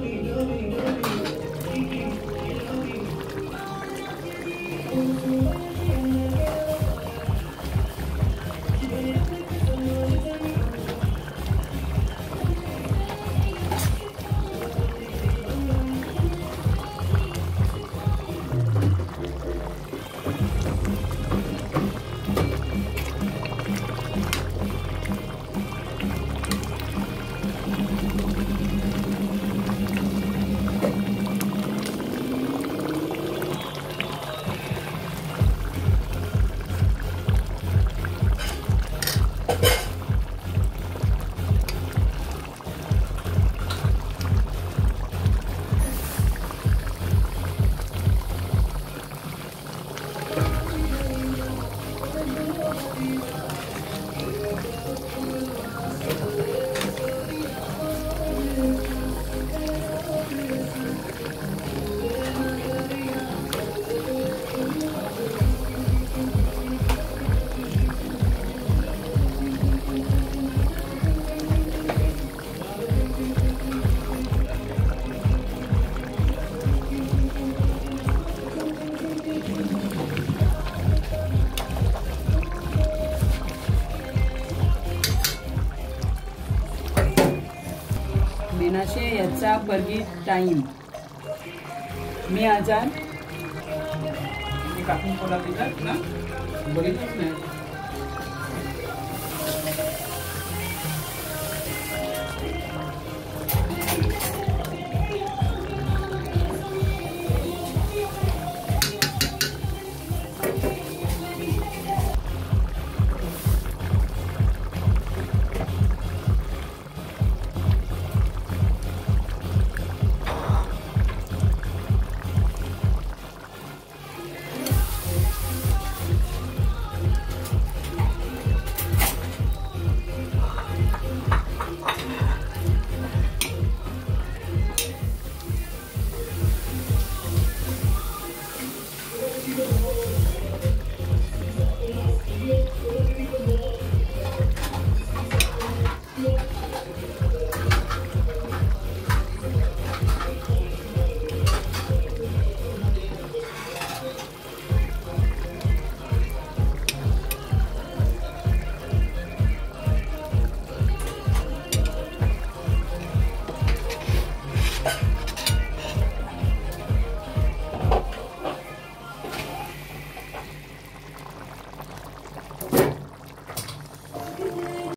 Thank you. Menashe याचा Bargi time. मी आजार. कापून कोला तिथं ना? बघितलंच नाही.